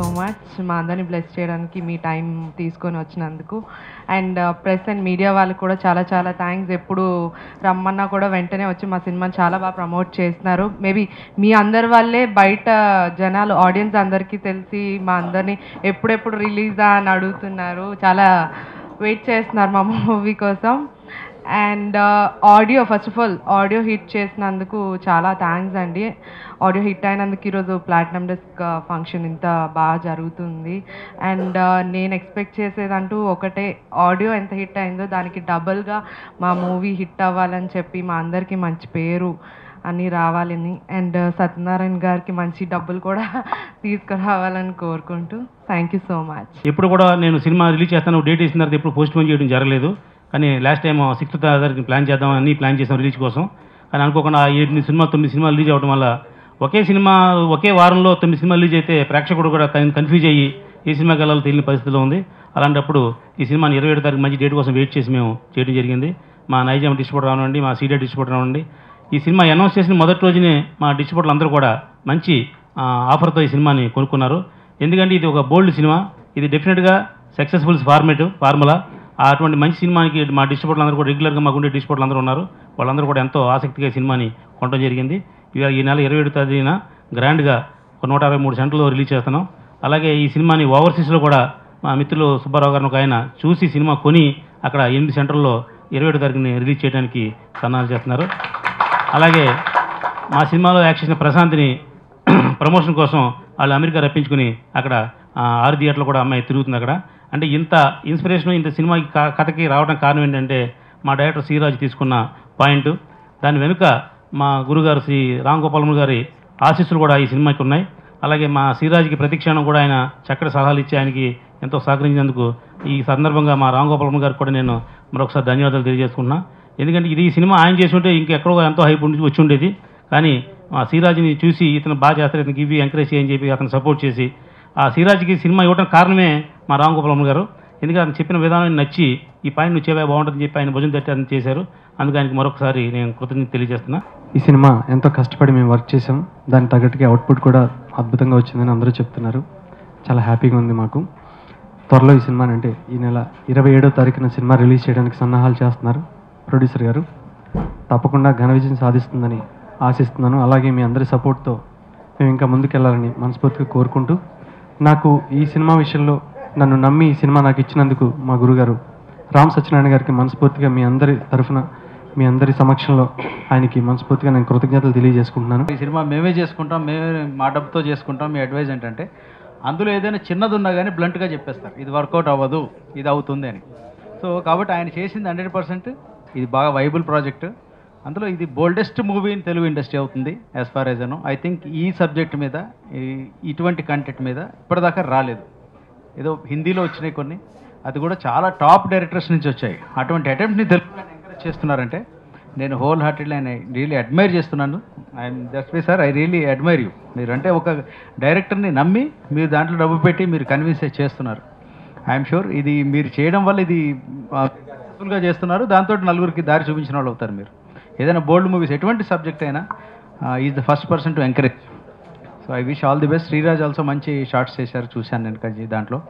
So much మా అందరిని bless చేయడానికి మీ టైం తీసుకొని వచ్చినందుకు. అండ్ ప్రెస్ అండ్ మీడియా వాళ్ళకి కూడా చాలా చాలా థ్యాంక్స్ ఎప్పుడు రమ్మన్నా కూడా వెంటనే వచ్చి మా సినిమాని చాలా బాగా ప్రమోట్ చేస్తున్నారు. మేబీ మీ అందరి వల్లే బయట జనాలు ఆడియన్స్ అందరికీ తెలిసి మా అందరినీ ఎప్పుడెప్పుడు రిలీజా అని అడుగుతున్నారు. చాలా వెయిట్ చేస్తున్నారు మా మూవీ కోసం. And audio first of all audio hit చేసినందుకు చాలా థ్యాంక్స్ అండి. ఆడియో హిట్ అయినందుకు ఈరోజు ప్లాటినం డెస్క్ ఫంక్షన్ ఇంత బాగా జరుగుతుంది. అండ్ uh, నేను ఎక్స్పెక్ట్ చేసేదంటూ ఒకటే ఆడియో ఎంత హిట్ అయిందో దానికి డబుల్గా మా మూవీ హిట్ అవ్వాలని చెప్పి మా అందరికీ మంచి పేరు అని రావాలని. అండ్ uh, సత్యనారాయణ గారికి మంచి డబ్బులు కూడా తీసుకురావాలని కోరుకుంటూ. థ్యాంక్ యూ సో మచ్ ఎప్పుడు కూడా నేను సినిమా రిలీజ్ చేస్తాను డేట్ ఇచ్చిన తర్వాత ఎప్పుడు పోస్ట్ పోన్ చేయడం జరగలేదు. కానీ లాస్ట్ టైం సిక్స్త్ తారీఖు ప్లాన్ చేద్దాం ప్లాన్ చేసాం రిలీజ్ కోసం. కానీ అనుకోకుండా ఎనిమిది సినిమా తొమ్మిది సినిమాలు రిలీజ్ అవ్వడం వల్ల ఒకే సినిమా ఒకే వారంలో తొమ్మిది సినిమాలు రిలీజ్ అయితే ప్రేక్షకుడు కూడా కన్ఫ్యూజ్ అయ్యి ఏ సినిమాకి వెళ్ళాలో తెలియని పరిస్థితిలో ఉంది. అలాంటప్పుడు ఈ సినిమాని ఇరవై ఏడు తారీఖు మంచి డేట్ కోసం వెయిట్ చేసి మేము చేయడం జరిగింది. మా నైజాం డిస్ట్రిబ్యూటర్ రావండి మా సీడియా డిస్ట్రిబ్యూటర్ రావండి ఈ సినిమా అనౌన్స్ చేసిన మొదటి రోజునే మా డిస్ట్రిబ్యూటర్లు అందరూ కూడా మంచి ఆఫర్తో ఈ సినిమాని కొనుక్కున్నారు. ఎందుకంటే ఇది ఒక బోల్డ్ సినిమా. ఇది డెఫినెట్గా సక్సెస్ఫుల్ ఫార్మేట్ ఫార్ములా అటువంటి మంచి సినిమాకి మా డిస్ట్రిబ్యూటర్లు అందరూ కూడా రెగ్యులర్గా మాకు ఉండే డిస్ట్రిబ్యూటర్లు అందరూ ఉన్నారు. వాళ్ళందరూ కూడా ఎంతో ఆసక్తిగా సినిమాని కొనడం జరిగింది. ఇవాళ ఈ నెల ఇరవై ఏడు తేదీన గ్రాండ్గా ఒక నూట అరవై మూడు సెంటర్లో రిలీజ్ చేస్తున్నాం. అలాగే ఈ సినిమాని ఓవర్సీస్లో కూడా మా మిత్రులు సుబ్బారావు గారిని ఒక ఆయన చూసి సినిమా కొని అక్కడ ఎనిమిది సెంటర్లో ఇరవై ఏడు తారీఖుని రిలీజ్ చేయడానికి సన్నాహాలు చేస్తున్నారు. అలాగే మా సినిమాలో యాక్ట్ చేసిన ప్రశాంత్ని ప్రమోషన్ కోసం వాళ్ళు అమెరికా రప్పించుకుని అక్కడ ఆరు థియేటర్లు కూడా అమ్మాయి తిరుగుతుంది అక్కడ. అంటే ఇంత ఇన్స్పిరేషన్ ఇంత సినిమాకి కథకి రావడం కారణం ఏంటంటే మా డైరెక్టర్ శ్రీరాజ్ తీసుకున్న పాయింట్. దాని వెనుక మా గురుగారు శ్రీ రామ్ గోపాలము గారి ఆశీస్సులు కూడా ఈ సినిమాకి ఉన్నాయి. అలాగే మా శ్రీరాజ్కి ప్రతిక్షణం కూడా ఆయన చక్కటి సలహాలు ఇచ్చి ఆయనకి ఎంతో సహకరించినందుకు ఈ సందర్భంగా మా రామ్ గోపాలము గారికి కూడా నేను మరొకసారి ధన్యవాదాలు తెలియజేసుకున్నా ఎందుకంటే ఇది ఈ సినిమా ఆయన చేసి ఉంటే ఇంకెక్కడో ఎంతో హైప్ ఉండి వచ్చి ఉండేది. కానీ ఆ శ్రీరాజుని చూసి ఇతను బాగా చేస్తారు ఇతనికి ఇవి ఎంకరేజ్ చేయని చెప్పి అతను సపోర్ట్ చేసి ఆ శ్రీరాజ్కి సినిమా ఇవ్వడం కారణమే మా రామ్ గోపాలమ్మ గారు. ఎందుకంటే ఆయన చెప్పిన విధానం నచ్చి ఈ పాయింట్ నువ్వు చేవే బాగుంటుందని చెప్పి ఆయన భుజం తట్టి చేశారు. అందుకు ఆయనకి మరొకసారి నేను కృతజ్ఞత తెలియజేస్తున్నా. ఈ సినిమా ఎంతో కష్టపడి మేము వర్క్ చేసాం దానికి తగ్గట్టుగా అవుట్పుట్ కూడా అద్భుతంగా వచ్చిందని అందరూ చెప్తున్నారు. చాలా హ్యాపీగా ఉంది మాకు. త్వరలో ఈ సినిమాని అంటే ఈ నెల ఇరవై ఏడో తారీఖున సినిమా రిలీజ్ చేయడానికి సన్నాహాలు చేస్తున్నారు ప్రొడ్యూసర్ గారు. తప్పకుండా ఘన విజయం సాధిస్తుందని ఆశిస్తున్నాను. అలాగే మీ అందరి సపోర్ట్తో మేము ఇంకా ముందుకెళ్ళాలని మనస్ఫూర్తిగా కోరుకుంటూ నాకు ఈ సినిమా విషయంలో నన్ను నమ్మి ఈ సినిమా నాకు ఇచ్చినందుకు మా గురుగారు రామ్ సత్యనారాయణ గారికి మనస్ఫూర్తిగా మీ అందరి తరఫున మీ అందరి సమక్షంలో ఆయనకి మనస్ఫూర్తిగా నేను కృతజ్ఞతలు తెలియజేసుకుంటున్నాను. ఈ సినిమా మేమే చేసుకుంటాం మేమే మా డబ్బుతో చేసుకుంటాం మీ అడ్వైజ్ ఏంటంటే అందులో ఏదైనా చిన్నది ఉన్నా కానీ బ్లంట్గా చెప్పేస్తారు ఇది వర్కౌట్ అవ్వదు ఇది అవుతుంది అని. సో కాబట్టి ఆయన చేసింది హండ్రెడ్ పర్సెంట్ ఇది బాగా వైబుల్ ప్రాజెక్ట్. అందులో ఇది boldest movie in Telugu industry అవుతుంది యాజ్ ఫార్ యాజ్ అను ఐ థింక్ ఈ సబ్జెక్ట్ మీద ఇటువంటి కంటెంట్ మీద ఇప్పటిదాకా రాలేదు. ఏదో హిందీలో వచ్చినాయి కొన్ని. అది కూడా చాలా టాప్ డైరెక్టర్స్ నుంచి వచ్చాయి. అటువంటి అటెంప్ట్ని తెలుగులో ఎంకరేజ్ చేస్తున్నారంటే నేను హోల్ హార్టెడ్లీ ఆయన రియలీ అడ్మైర్ చేస్తున్నాను. I'm just way sir I really admire you మీరు అంటే ఒక డైరెక్టర్ని నమ్మి మీరు దాంట్లో డబ్బు పెట్టి మీరు కన్విన్స్ చేస్తున్నారు. ఐఎమ్ షూర్ ఇది మీరు చేయడం వల్ల ఇది సక్సెస్ఫుల్గా చేస్తున్నారు. దాంతో నలుగురికి దారి చూపించిన వాళ్ళు అవుతారు మీరు. ఏదైనా బోల్డ్ మూవీస్ ఎటువంటి సబ్జెక్ట్ అయినా is the first person to encourage so I wish all the best Sriraj also మంచి షార్ట్స్ చేశారు చూశాను నేను కజీ దాంట్లో.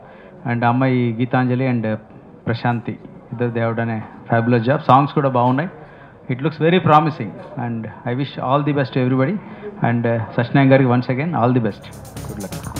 అండ్ అమ్మాయి గీతాంజలి అండ్ ప్రశాంతి ఇద్దరు దేవుడనే అనే ఫ్యాబులస్ జాబ్ సాంగ్స్ కూడా బాగున్నాయి. It looks very promising and I wish all the best everybody and Satyanarayana గారికి once again all the best good luck